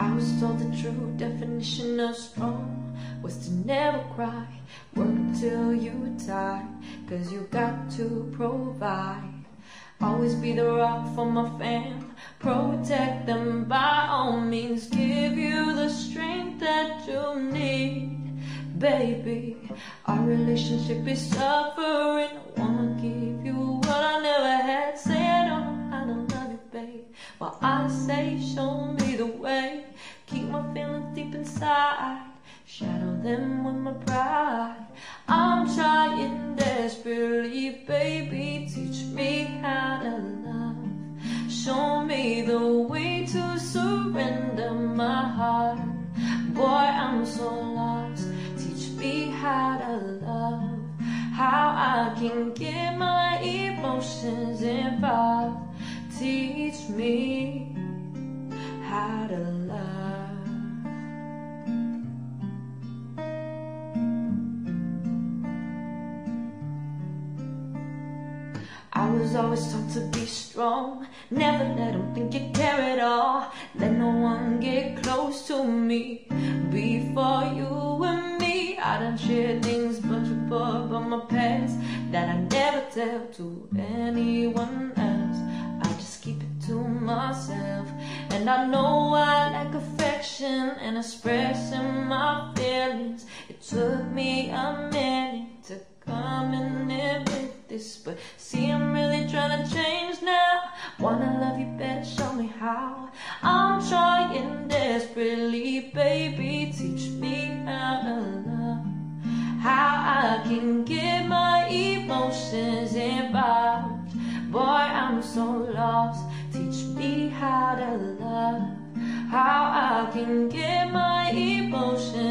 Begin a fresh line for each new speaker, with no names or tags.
I was told the true definition of strong was to never cry. Work till you die, cause you got to provide. Always be the rock for my fam, protect them by all means. Give you the strength that you need, baby. Our relationship is suffering. I wanna give you what I never had. Say oh, I don't know how to love you, babe. While I say, show me the way. Inside. Shadow them with my pride. I'm trying desperately, baby. Teach me how to love. Show me the way to surrender my heart. Boy, I'm so lost. Teach me how to love. How I can get my emotions involved. Teach me how to love. I was always taught to be strong. Never let them think you care at all. Let no one get close to me. Before you and me, I done shared things but you about my past that I never tell to anyone else. I just keep it to myself. And I know I lack affection and expressing my feelings. It took me a minute to come and admit this, but see, Change now. Wanna love you better, show me how. I'm trying desperately, baby, teach me how to love. How I can get my emotions involved. Boy, I'm so lost. Teach me how to love. How I can get my emotions